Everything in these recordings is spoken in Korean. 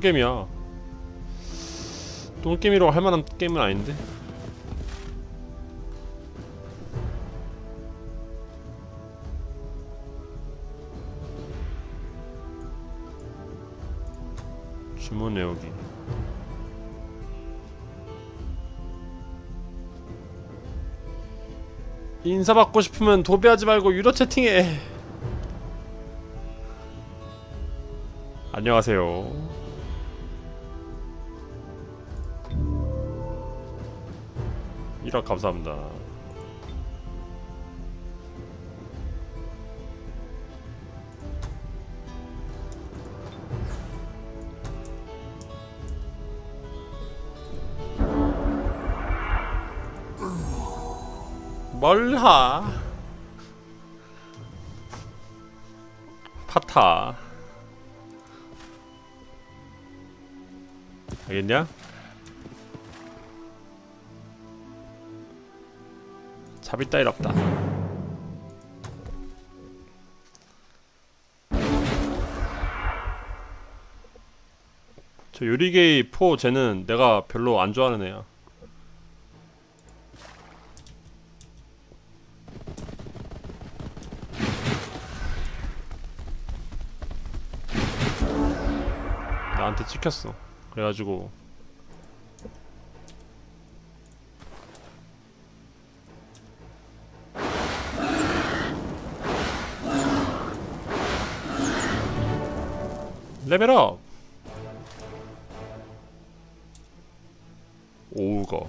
게임이야. 똥게임이라고 할 만한 게임은 아닌데. 주문 외우기. 인사받고 싶으면 도배하지 말고 유료 채팅해. 안녕하세요. 일억 감사합니다. 멀하 파타 알겠냐? 잡이 따일 없다. 저 요리게이 포 쟤는 내가 별로 안 좋아하는 애야. 나한테 찍혔어 그래가지고. 레벨업! 오우거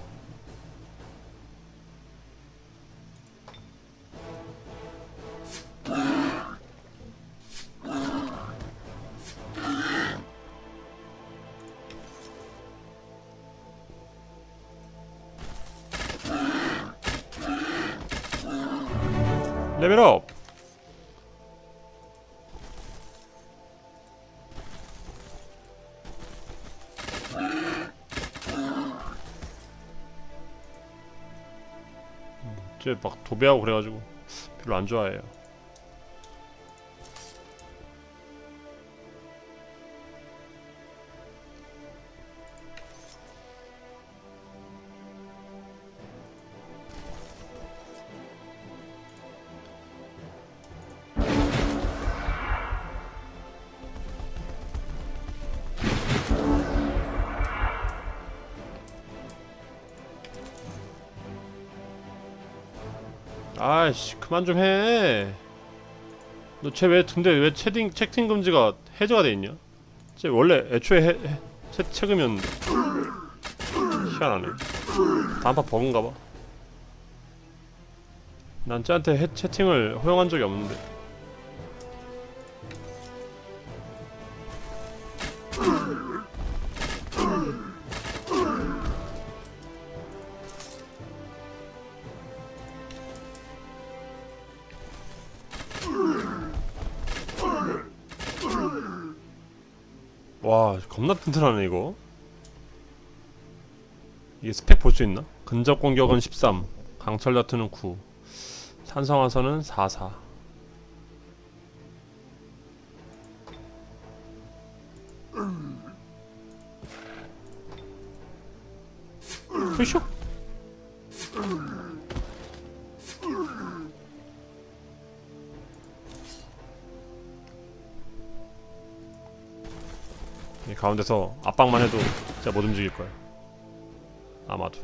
도배하고 그래가지고 별로 안 좋아해요 아이씨 그만 좀 해. 너 쟤 왜 근데 왜 채팅 채팅 금지가 해제가 돼 있냐? 쟤 원래 애초에 해, 해, 채 채으면 희한하네. 단파 버그인가 봐. 난 쟤한테 해, 채팅을 허용한 적이 없는데. 겁나 튼튼하네 이거. 이게 스펙 볼 수 있나? 근접 공격은 13 강철 다트는 9 산성화선은 44 푸슉 가운데서 압박만 해도 진짜 못 움직일 거야. 아마도.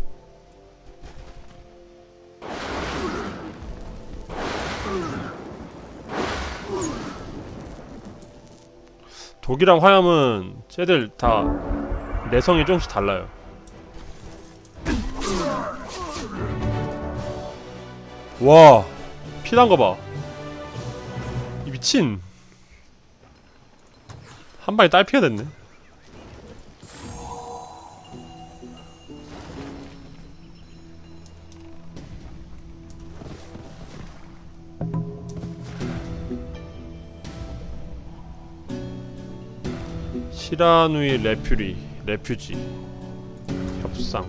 독이랑 화염은 쟤들 다 내성이 조금씩 달라요. 와, 피난 거 봐. 이 미친. 한 방에 딸 피가 됐네. 티라누이 레퓨리 레퓨지 협상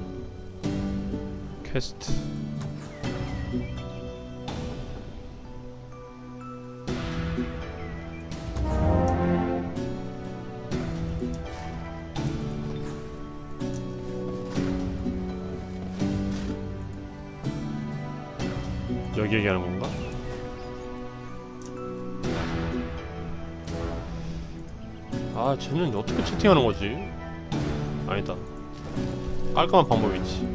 퀘스트 여기 얘기하는 건가? 아 쟤는 어떻게 채팅하는 거지? 아니다. 깔끔한 방법이 있지.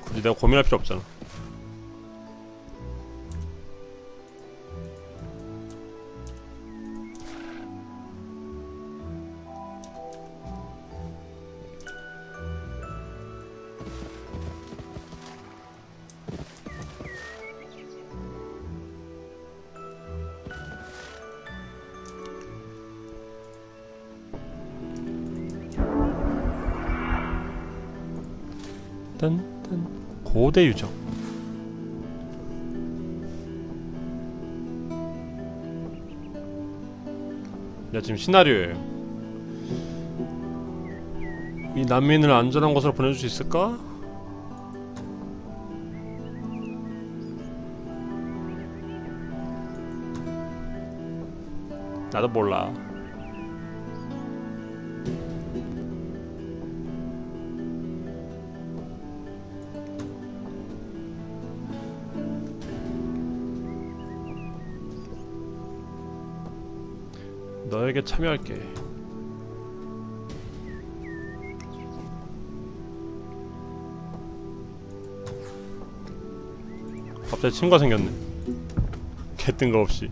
굳이 내가 고민할 필요 없잖아 고대 유적 야 지금 시나리오예요. 이 난민을 안전한 곳으로 보내줄 수 있을까? 나도 몰라 너에게 참여할게. 갑자기 친구가 생겼네. 개 뜬금없이.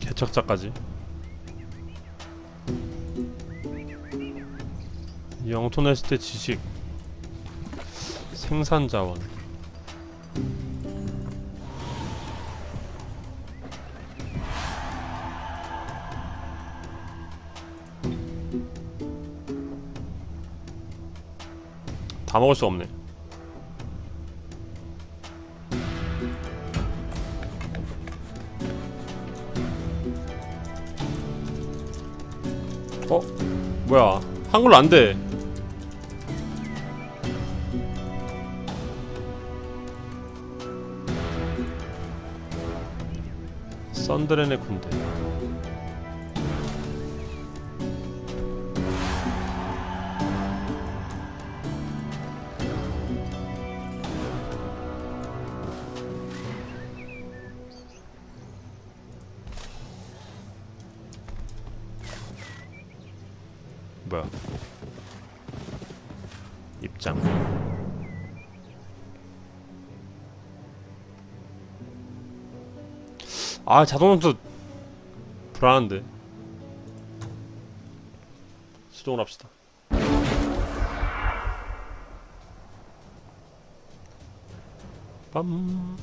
개척자까지. 영토네스트 지식. 생산자원. 다 먹을 수 없네. 어? 뭐야? 한글로 안 돼. 썬드렌의 군대. 아 자동으로 불안한데. 수동을 합시다. 빰.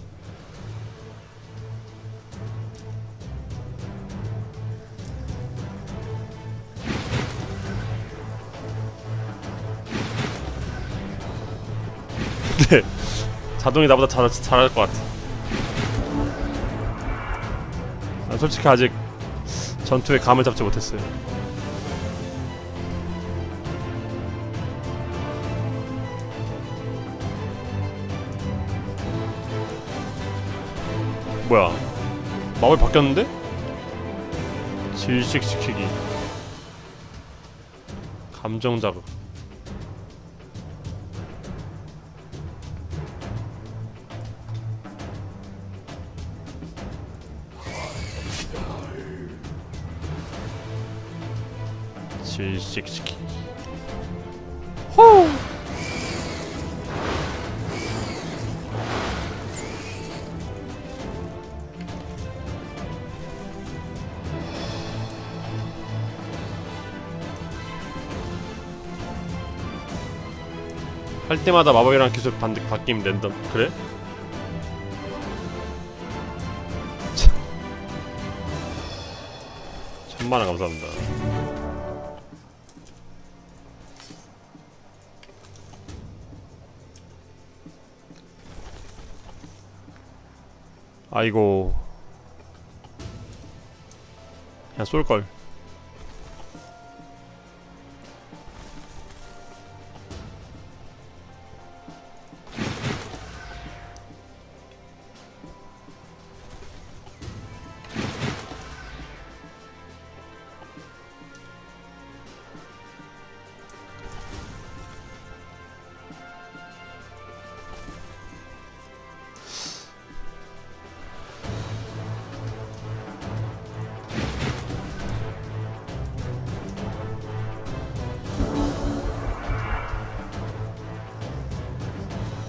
네. 자동이 나보다 잘, 잘할 것 같아. 솔직히 아직 전투에 감을 잡지 못했어요. 뭐야? 마법이 바뀌었는데? 질식시키기. 감정 자극. 질식시키기. 호! 할 때마다 마법이랑 기술 반드 바뀜 랜덤 그래? 참. 천만원 감사합니다. 아이고. 그냥 쏠걸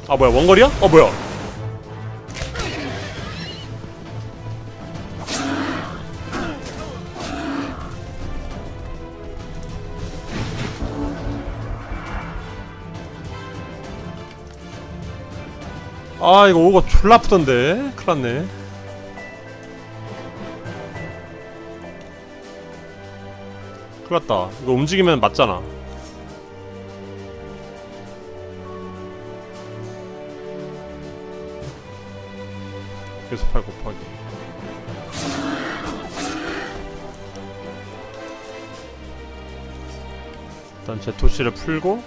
아 뭐야 원거리야? 어 뭐야? 아 이거 오거 졸라 아프던데. 큰일났네. 큰일났다. 이거 움직이면 맞잖아 계속 8 곱하기. 일단 제토시를 풀고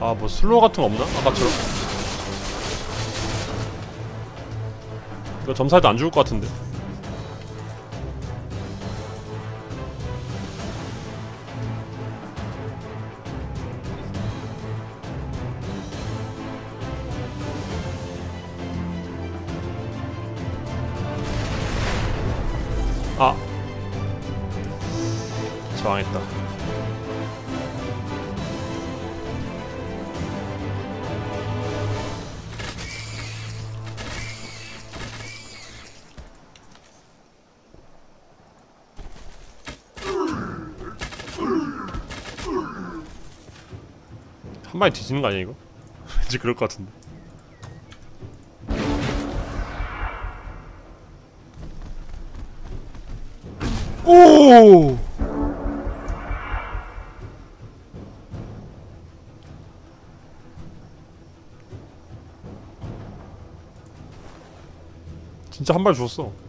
아 뭐 슬로우 같은 거 없나? 아까처럼 이거 점사해도 안 죽을 것 같은데 한 방에 뒤지는 거 아니야 이거? 왠지 그럴 것 같은데 오! 진짜 한발 죽었어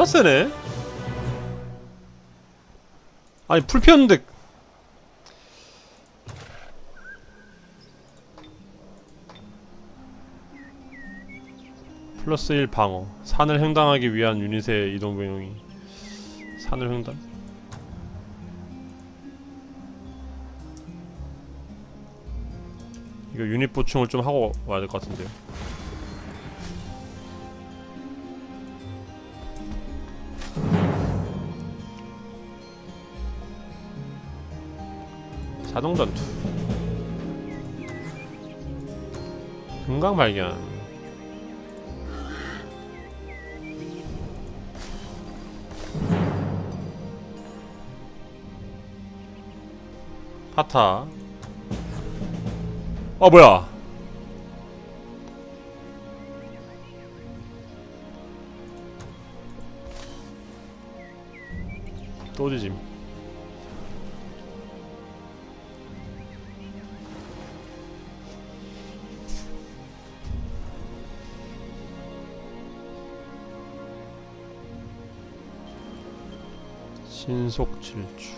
졸라 세네. 아니 full 피였는데. 플러스 1 방어. 산을 횡단하기 위한 유닛의 이동 비용이. 산을 횡단? 이거 유닛 보충을 좀 하고 와야 될 것 같은데요 자동 전투. 금강 발견. 파타. 어 뭐야? 또 뒤짐 신속 질주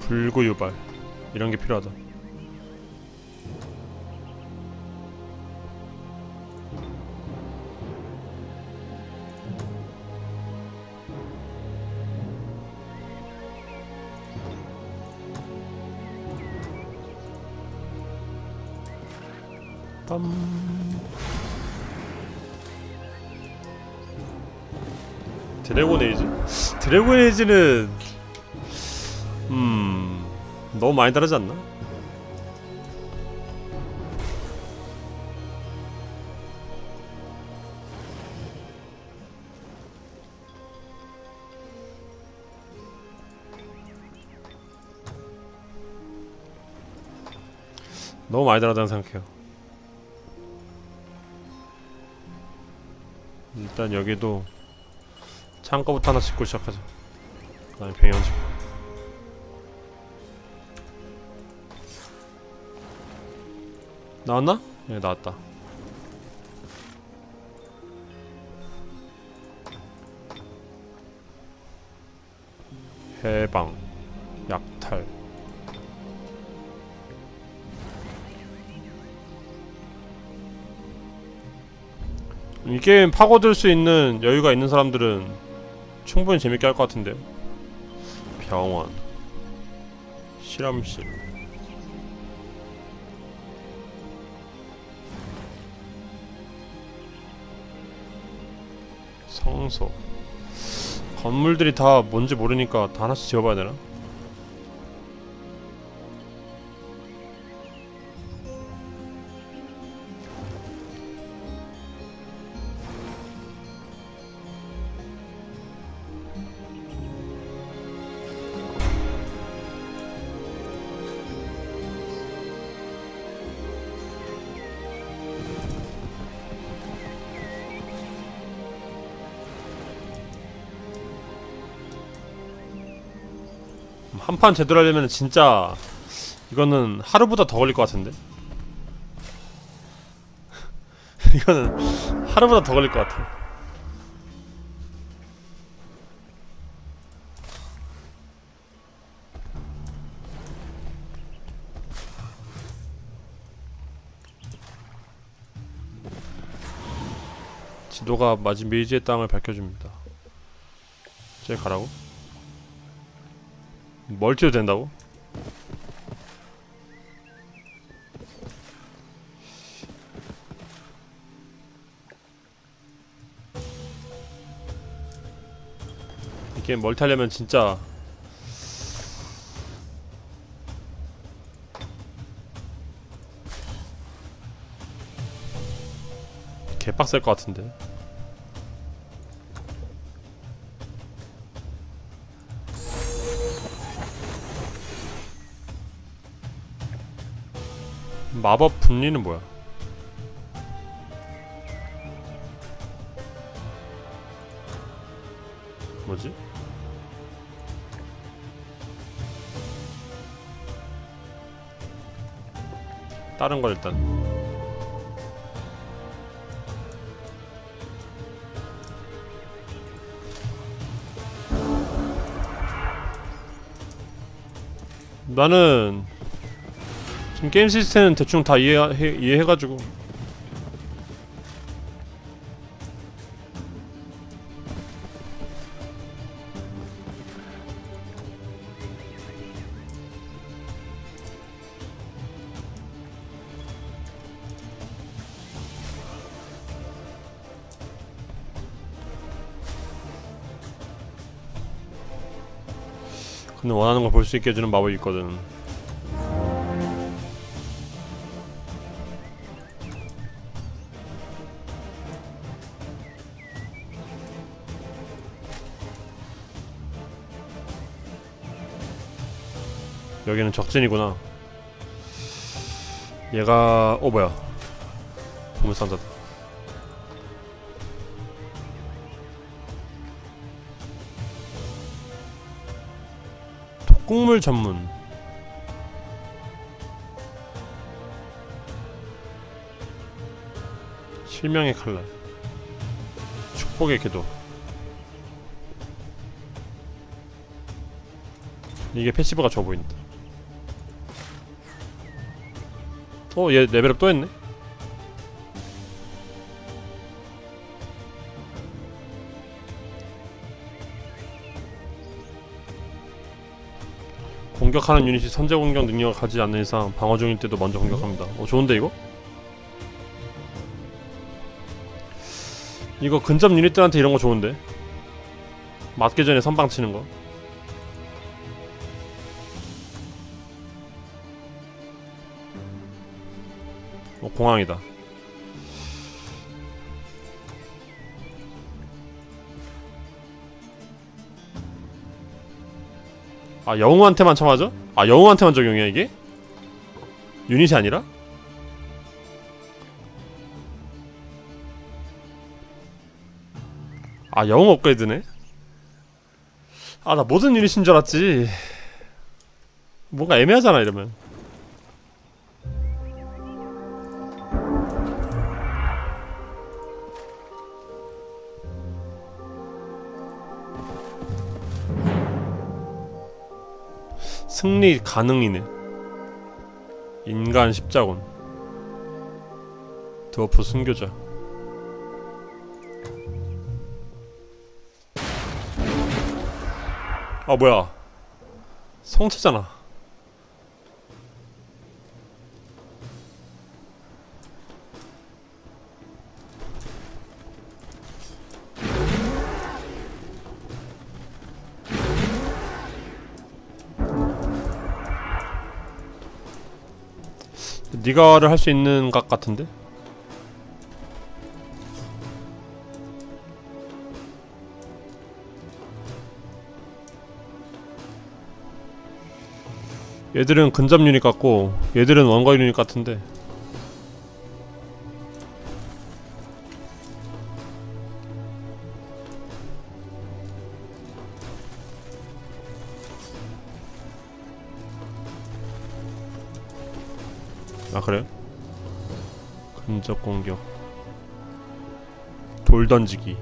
불구 유발 이런 게 필요하다. 드래곤 에이지? 드래곤 에이지는 음 너무 많이 다르지 않나? 너무 많이 다르다는 생각해요. 일단 여기도 창고부터 하나 짓고 시작하자. 그 다음에 병영 짓고 나왔나? 예 나왔다. 해방 약탈. 이 게임 파고들 수 있는 여유가 있는 사람들은 충분히 재밌게 할 것 같은데요 병원. 실험실. 성소. 건물들이 다 뭔지 모르니까 다 하나씩 지어봐야 되나? 한판 제대로 하려면 진짜 이거는 하루보다 더 걸릴 것 같은데? 이거는 하루보다 더 걸릴 것 같아. 지도가 마지 메이지의 땅을 밝혀줍니다. 저기 가라고? 멀티도 된다고? 이 게임 멀티 하려면 진짜 개빡셀 것 같은데 마법 분리는 뭐야? 뭐지? 다른 걸 일단 나는 지금 게임 시스템은 대충 다 이해 해, 이해해가지고. 근데 원하는 걸 볼 수 있게 해주는 마법이 있거든 여기는 적진이구나. 얘가 어 뭐야? 보물상자다 독국물 전문. 실명의 칼날. 축복의 궤도. 이게 패시브가 좋아 보인다 어, 얘 레벨업 또 했네? 공격하는 유닛이 선제 공격 능력을 가지지 않는 이상 방어 중일 때도 먼저 공격합니다. 어, 좋은데 이거? 이거 근접 유닛들한테 이런 거 좋은데? 맞기 전에 선방 치는 거. 어, 공항이다. 아 영웅한테만 쳐맞아? 아 영웅한테만 적용이야 이게? 유닛이 아니라? 아 영웅 업그레이드네? 아 나 모든 유닛인 줄 알았지 뭔가 애매하잖아 이러면 승리 가능이네. 인간 십자군. 드워프 순교자. 아 뭐야. 성체잖아 니가를 할 수 있는 것 같은데? 얘들은 근접 유닛 같고 얘들은 원거 유닛 같은데 근접 공격. 돌 던지기.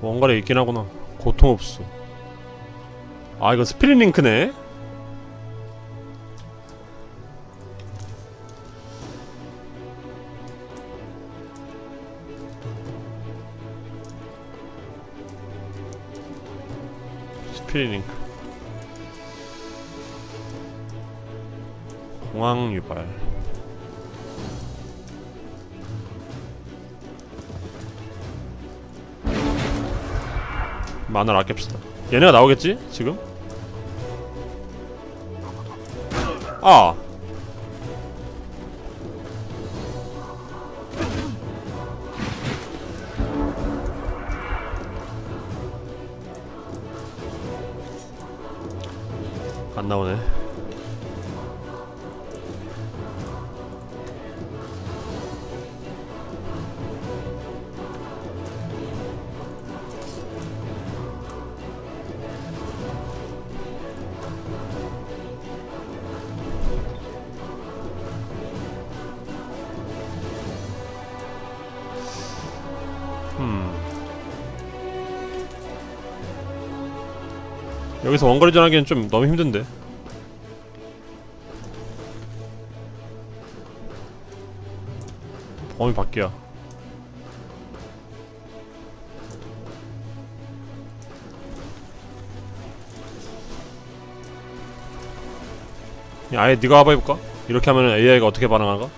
원거리 있긴 하구나. 고통 없어 아 이거 스피릿 링크네. 스피릿 링크. 공항 유발 만화를 아낍시다 얘네가 나오겠지? 지금? 아! 안 나오네 여기서 원거리전 하기엔 좀 너무 힘든데 범위 밖이야 야, 아예 네가 와봐 해볼까? 이렇게 하면 AI가 어떻게 반응할까?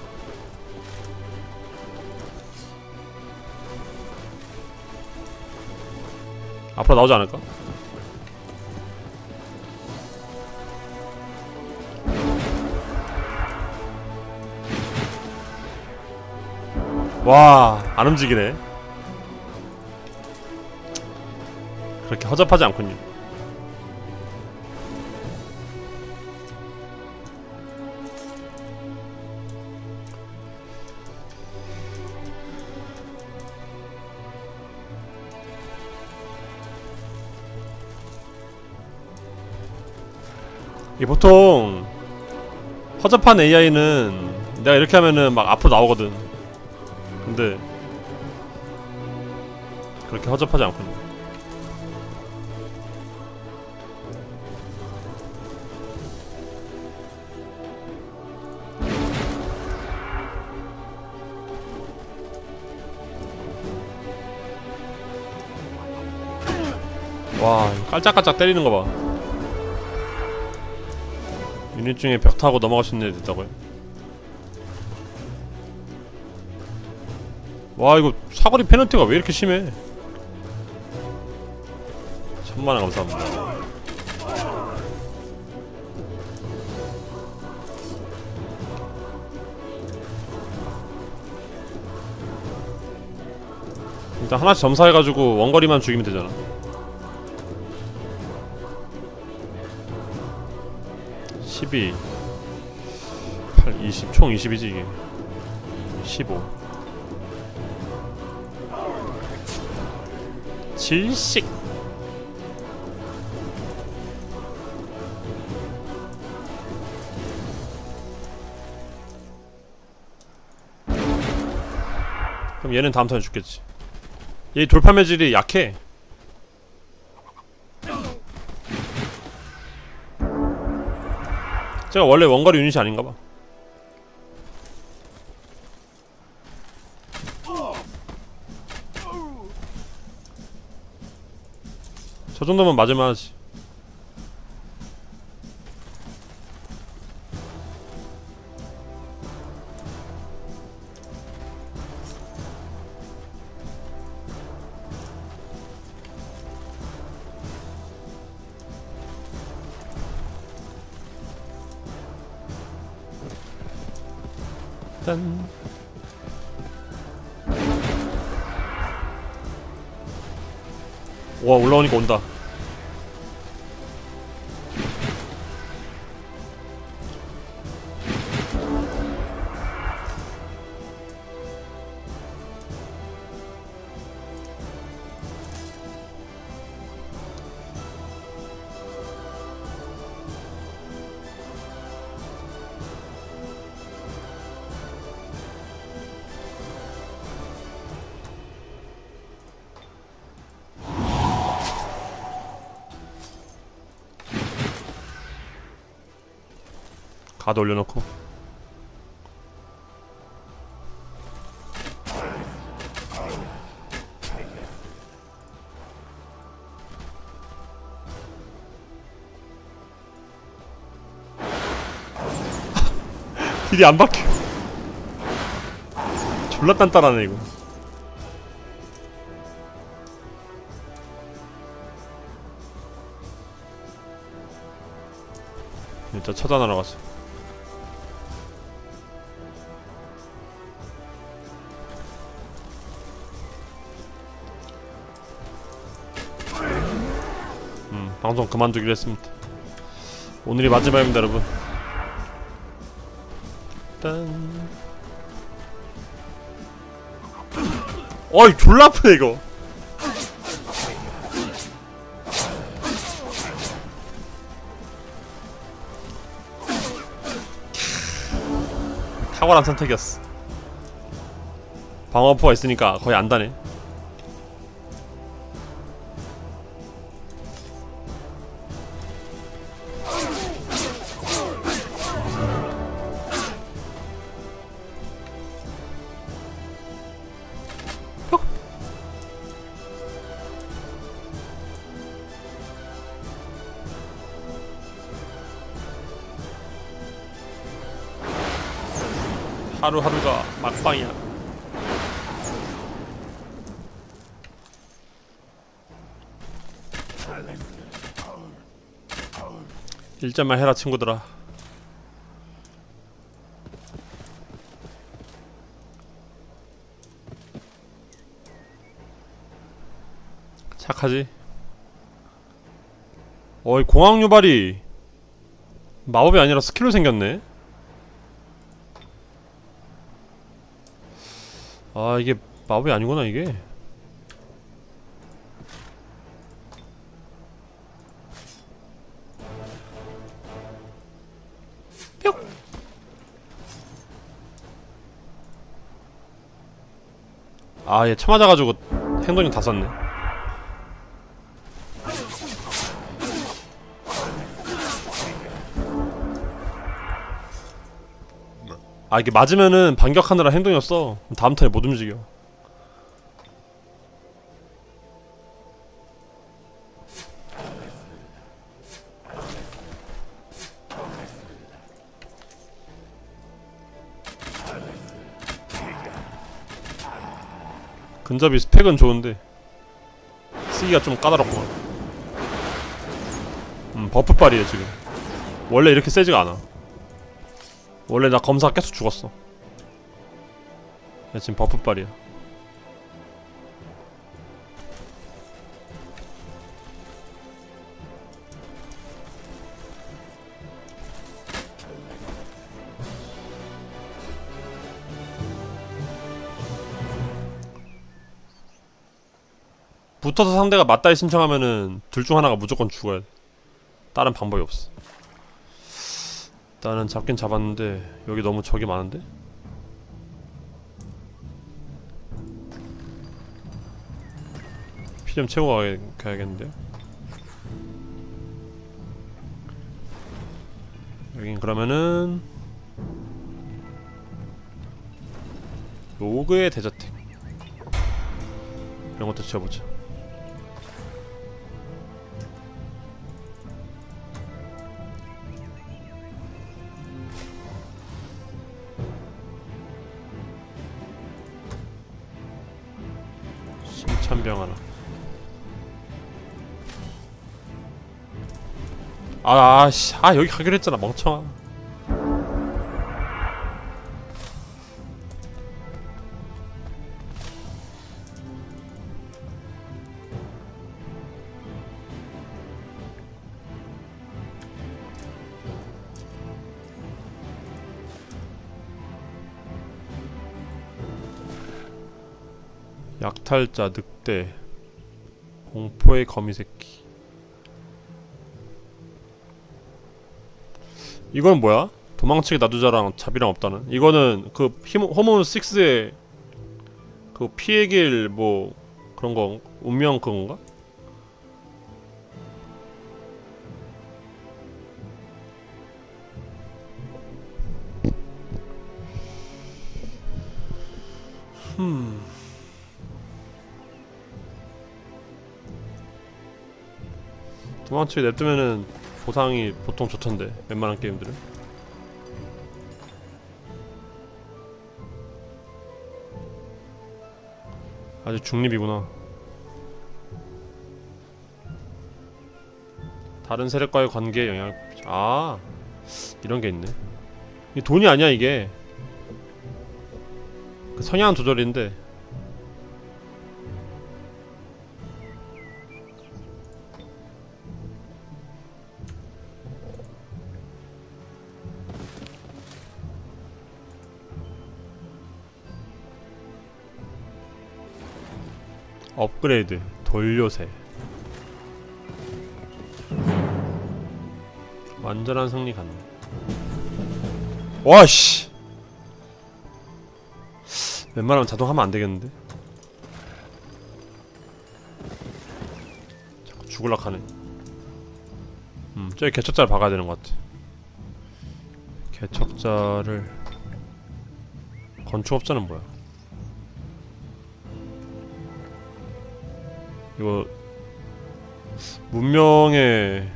앞으로 나오지 않을까? 와, 안 움직이네. 그렇게 허접하지 않군요. 이 보통 허접한 AI는 내가 이렇게 하면은 막 앞으로 나오거든. 근데 그렇게 허접하지 않군요. 와, 깔짝깔짝 때리는 거 봐. 유닛 중에 벽 타고 넘어갈 수 있는 애들 있다고요? 와 이거 사거리 페널티가 왜 이렇게 심해? 천만원 감사합니다. 일단 하나씩 점사해가지고 원거리만 죽이면 되잖아. (12) 8, 20, 총 20이지 이게. 15 질식. 그럼 얘는 다음 턴에 죽겠지. 얘 돌파 매질이 약해. 제가 원래 원거리 유닛이 아닌가봐. 정도면 맞을만 하지. 짠. 와 올라오니까 온다 가드 올려놓고. 딜이 안 박혀. 졸라 단단하네 이거. 일단 차단하러 갔어 방송 그만두기로 했습니다. 오늘이 마지막입니다, 여러분. 딴. 어이, 졸라 아프네, 이거. 탁월한 선택이었어. 방어포가 있으니까 거의 안 다네. 일점만 해라 친구들아. 착하지? 어이 공항 유발이 마법이 아니라 스킬로 생겼네. 아 이게 마법이 아니구나 이게 아얘 쳐맞아가지고 행동력 다 썼네. 아 이게 맞으면은 반격하느라 행동이었어. 다음 턴에 못 움직여 근접이 스펙은 좋은데 쓰기가 좀 까다롭구만 음 버프빨이에요 지금. 원래 이렇게 세지가 않아. 원래 나 검사 계속 죽었어. 야, 지금 버프빨이야 붙어서 상대가 맞다이 신청하면은 둘 중 하나가 무조건 죽어야 돼 다른 방법이 없어. 일단은 잡긴 잡았는데 여기 너무 적이 많은데? 피 좀 채우고 가야- 가야겠는데요? 여긴 그러면은 로그의 대저택. 이런 것도 지어보자 심찬병 하나. 아, 아씨, 아 여기 가기로 했잖아, 멍청아. 약탈자, 늑대, 공포의 거미새끼. 이건 뭐야? 도망치기 놔두자랑 잡이랑 없다는 이거는 그 호몬 6의 그 피해 길 뭐 그런 거 운명 그건가? 도망치기 냅두면은 보상이 보통 좋던데 웬만한 게임들은. 아주 중립이구나. 다른 세력과의 관계에 영향을 아 이런 게 있네. 이 돈이 아니야 이게. 그 성향 조절인데 업그레이드 돌요새. 완전한 승리 가능. 와씨! 웬만하면 자동하면 안되겠는데? 자꾸 죽을락 하네. 음 저기 개척자를 박아야 되는 것 같아. 개척자를. 건축업자는 뭐야 이거 문명에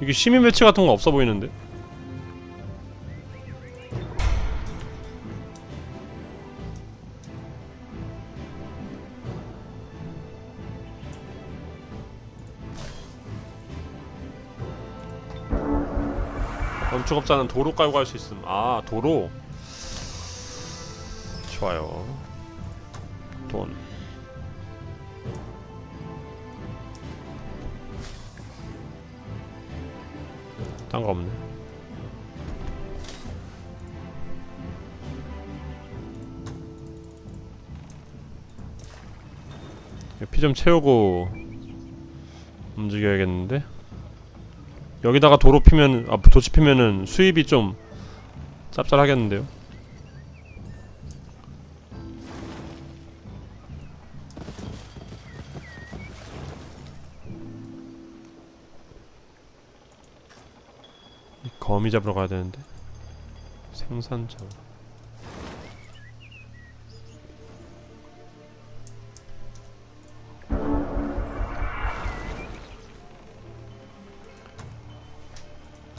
이게 시민 배치 같은 거 없어 보이는데? 건축업자는 도로 깔고 갈수 있음. 아 도로. 좋아요. 돈. 딴 거 없네. 피 좀 채우고 움직여야겠는데 여기다가 도로 피면 아 도치 피면은 수입이 좀 짭짤하겠는데요. 거미 잡으러 가야 되는데. 생산자.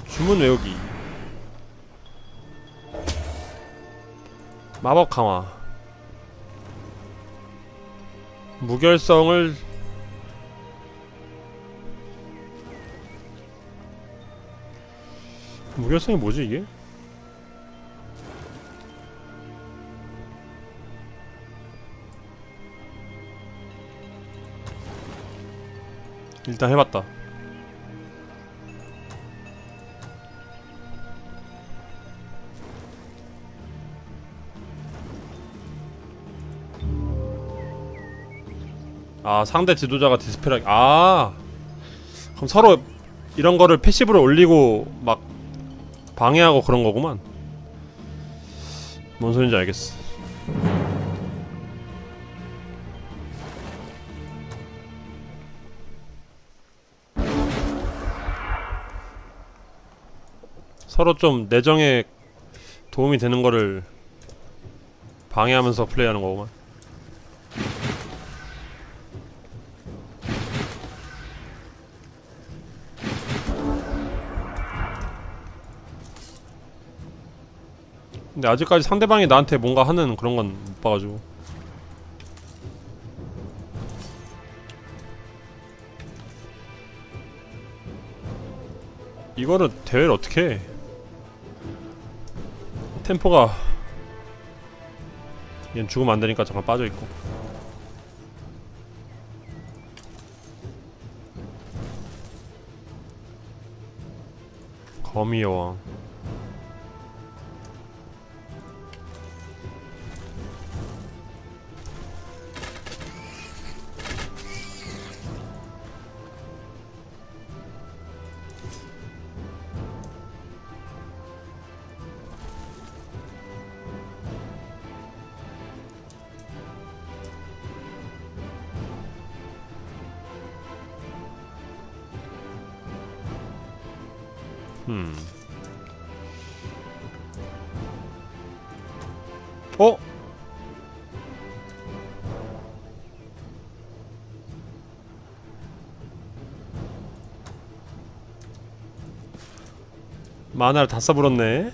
주문 외우기. 마법 강화. 무결성을 무결성이 뭐지 이게? 일단 해봤다 아 상대 지도자가 dispel해 아 그럼 서로 이런 거를 패시브로 올리고 막 방해하고 그런 거구만. 뭔 소린지 알겠어. 서로 좀 내정에 도움이 되는 거를 방해하면서 플레이하는 거구만. 근데 아직까지 상대방이 나한테 뭔가 하는 그런 건 못 봐가지고 이거를 대회를 어떻게 해? 템포가 얘는 죽으면 안 되니까 잠깐 빠져 있고. 거미 여왕. 만화를 다 써버렸네.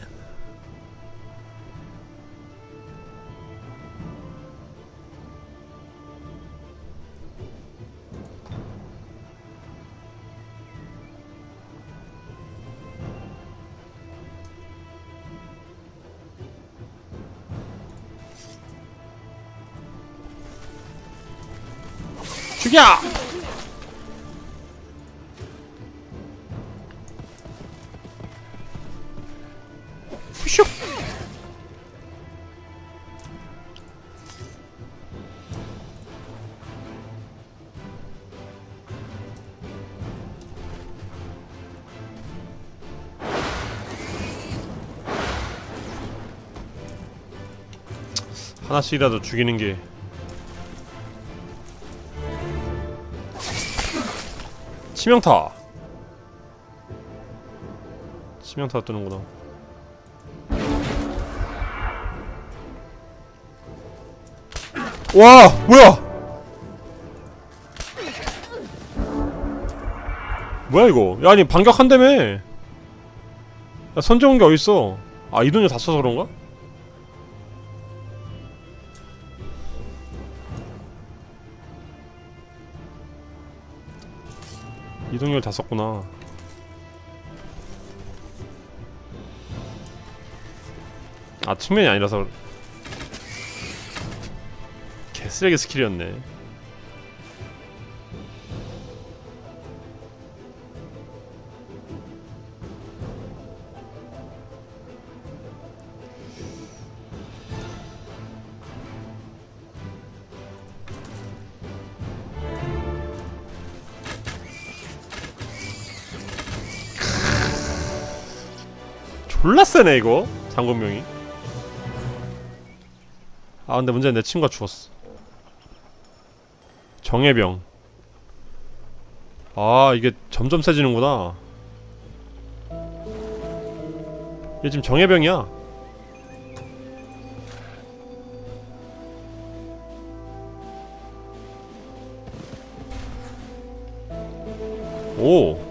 죽여! 하나씩이라도 죽이는 게. 치명타. 치명타 뜨는구나. 와 뭐야? 뭐야 이거? 야 아니 반격한다며. 야 선정한 게 어딨어? 아 이동력 다 써서 그런가? 이동열 다 썼구나. 아 측면이 아니라서 개쓰레기 스킬이었네. 졸라 세네 이거. 장군명이. 아 근데 문제는 내 친구가 죽었어. 정예병. 아 이게 점점 세지는구나. 얘 지금 정예병이야. 오